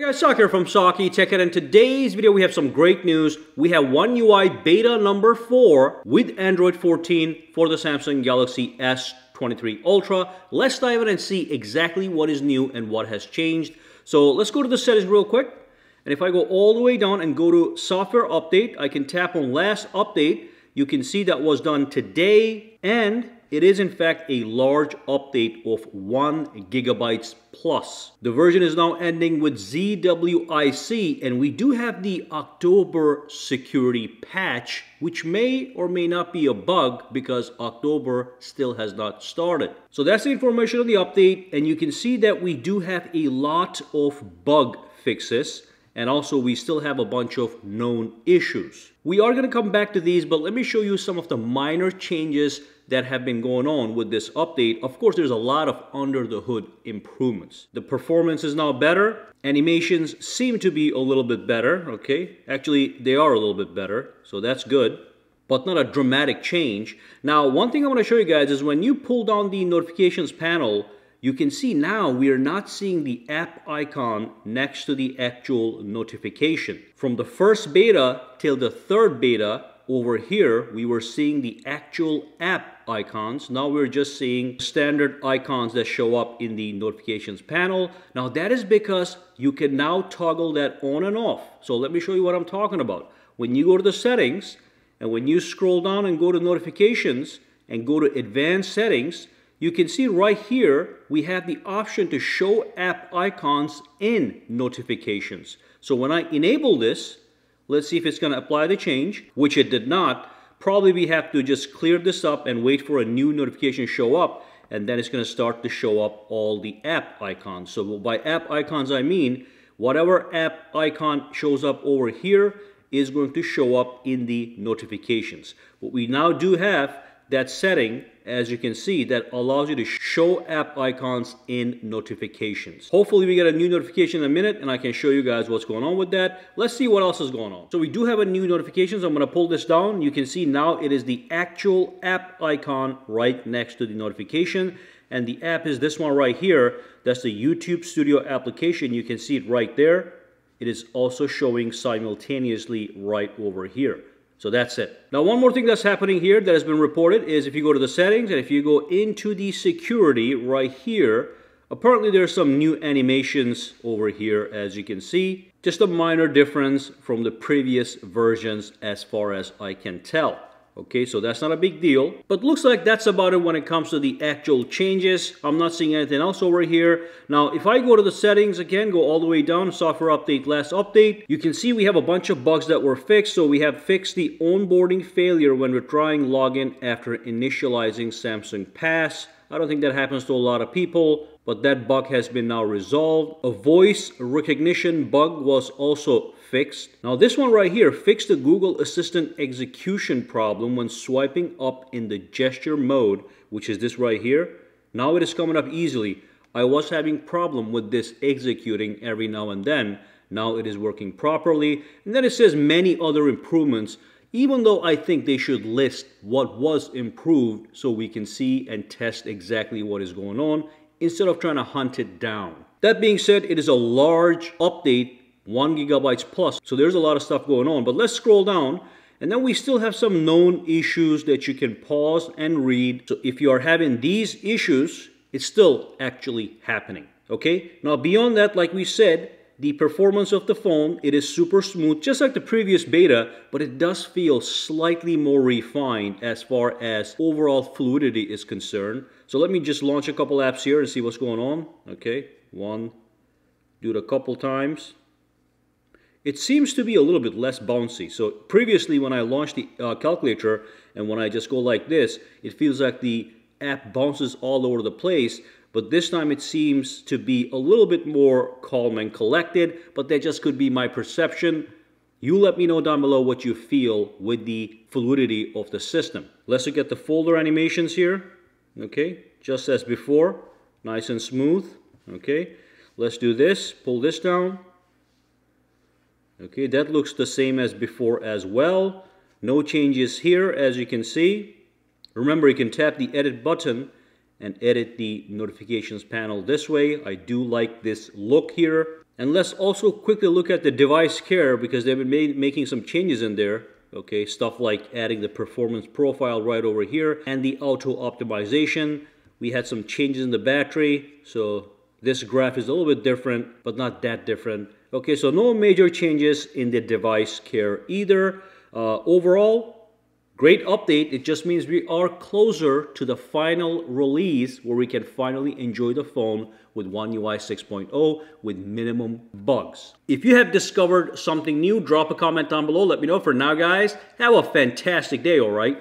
Hey guys, Sak here from Saki Tech and in today's video we have some great news. We have One UI beta number 4 with Android 14 for the Samsung Galaxy S23 Ultra. Let's dive in and see exactly what is new and what has changed. So let's go to the settings real quick. And if I go all the way down and go to software update, I can tap on last update. You can see that was done today and it is in fact a large update of 1 gigabytes plus. The version is now ending with ZWIC and we do have the October security patch which may or may not be a bug because October still has not started. So that's the information on the update and you can see that we do have a lot of bug fixes and also we still have a bunch of known issues. We are going to come back to these, but let me show you some of the minor changes that have been going on with this update. Of course, there's a lot of under the hood improvements. The performance is now better. Animations seem to be a little bit better, okay? Actually, they are a little bit better, so that's good but not a dramatic change. Now, one thing I want to show you guys is when you pull down the notifications panel, you can see now we are not seeing the app icon next to the actual notification. From the first beta till the third beta, over here, we were seeing the actual app icons. Now we're just seeing standard icons that show up in the notifications panel. Now that is because you can now toggle that on and off. So let me show you what I'm talking about. When you go to the settings, and when you scroll down and go to notifications, and go to advanced settings, you can see right here, we have the option to show app icons in notifications. So when I enable this, let's see if it's going to apply the change, which it did not. Probably we have to just clear this up and wait for a new notification show up, and then it's going to start to show up all the app icons. So by app icons, I mean whatever app icon shows up over here is going to show up in the notifications. What we now do have that setting, as you can see, that allows you to show app icons in notifications. Hopefully we get a new notification in a minute and I can show you guys what's going on with that. Let's see what else is going on. So we do have a new notifications. I'm going to pull this down. You can see now it is the actual app icon right next to the notification. And the app is this one right here. That's the YouTube Studio application. You can see it right there. It is also showing simultaneously right over here. So that's it. Now, one more thing that's happening here that has been reported is if you go to the settings and if you go into the security right here, apparently there's some new animations over here as you can see. Just a minor difference from the previous versions as far as I can tell. Okay, so that's not a big deal. But looks like that's about it when it comes to the actual changes. I'm not seeing anything else over here. Now, if I go to the settings again, go all the way down, software update, last update, you can see we have a bunch of bugs that were fixed. So we have fixed the onboarding failure when we're trying login after initializing Samsung Pass. I don't think that happens to a lot of people, but that bug has been now resolved. A voice recognition bug was also fixed. Now this one right here fixed the Google Assistant execution problem when swiping up in the gesture mode, which is this right here. Now it is coming up easily. I was having problem with this executing every now and then. Now it is working properly. And then it says many other improvements, even though I think they should list what was improved so we can see and test exactly what is going on instead of trying to hunt it down. That being said, it is a large update one gigabytes plus. So there's a lot of stuff going on. But let's scroll down. And then we still have some known issues that you can pause and read. So if you are having these issues, it's still actually happening. Okay? Now beyond that, like we said, the performance of the phone, it is super smooth, just like the previous beta, but it does feel slightly more refined as far as overall fluidity is concerned. So let me just launch a couple apps here and see what's going on. Okay, one, do it a couple times it seems to be a little bit less bouncy. So previously when I launched the uh, calculator and when I just go like this, it feels like the app bounces all over the place. But this time it seems to be a little bit more calm and collected, but that just could be my perception. You let me know down below what you feel with the fluidity of the system. Let's look at the folder animations here. Okay, just as before, nice and smooth. Okay, let's do this, pull this down Okay, that looks the same as before as well. No changes here as you can see. Remember you can tap the edit button and edit the notifications panel this way. I do like this look here And let's also quickly look at the device care because they've been made, making some changes in there. Okay, stuff like adding the performance profile right over here and the auto optimization. We had some changes in the battery, so this graph is a little bit different, but not that different. Okay, so no major changes in the device care either. Uh, overall, Great update. It just means we are closer to the final release where we can finally enjoy the phone with One UI 6.0 with minimum bugs. If you have discovered something new, drop a comment down below. Let me know. For now, guys, have a fantastic day, all right?